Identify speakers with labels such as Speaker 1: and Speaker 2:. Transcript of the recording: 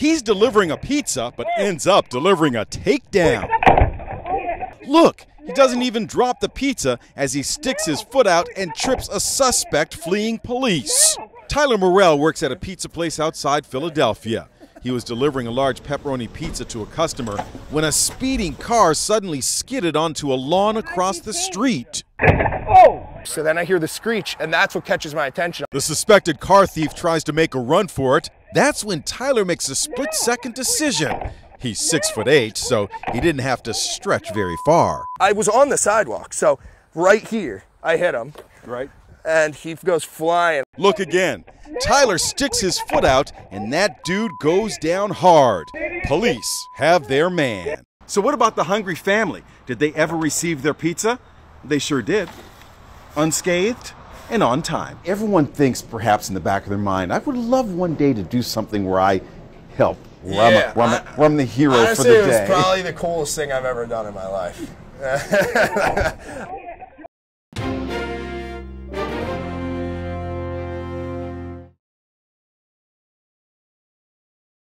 Speaker 1: He's delivering a pizza, but ends up delivering a takedown. Look, he doesn't even drop the pizza as he sticks his foot out and trips a suspect fleeing police. Tyler Morrell works at a pizza place outside Philadelphia. He was delivering a large pepperoni pizza to a customer when a speeding car suddenly skidded onto a lawn across the street. Oh!
Speaker 2: So then I hear the screech, and that's what catches my attention.
Speaker 1: The suspected car thief tries to make a run for it. That's when Tyler makes a split second decision. He's six foot eight, so he didn't have to stretch very far.
Speaker 2: I was on the sidewalk, so right here, I hit him,
Speaker 1: Right?
Speaker 2: and he goes flying.
Speaker 1: Look again. Tyler sticks his foot out, and that dude goes down hard. Police have their man.
Speaker 3: So, what about the hungry family? Did they ever receive their pizza? They sure did. Unscathed and on time.
Speaker 4: Everyone thinks, perhaps in the back of their mind, I would love one day to do something where I help, where, I'm, a, where, I'm, a, where I'm the hero
Speaker 2: Honestly,
Speaker 4: for the
Speaker 2: it was
Speaker 4: day.
Speaker 2: probably the coolest thing I've ever done in my life.